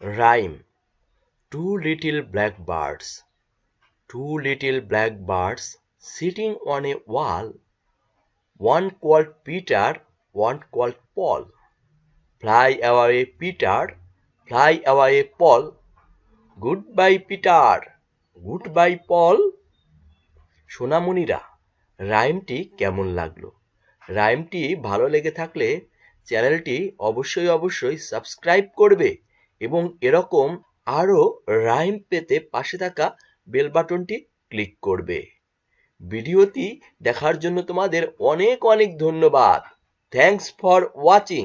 Rhyme Two little black birds. Two little black birds sitting on a wall. One called Peter, one called Paul. Fly away, Peter, fly away, Paul. Goodbye, Peter. Goodbye, Paul. সোনামণিরা রাইমটি কেমন লাগল রাইমটি ভালো লেগে থাকলে চ্যানেলটি অবশ্যই অবশ্যই সাবস্ক্রাইব করবে এবং এরকম আরও রাইম পেতে পাশে থাকা বেল বাটনটি ক্লিক করবে। ভিডিওটি দেখার জন্য তোমাদের অনেক অনেক ধন্যবাদ। Thanks for watching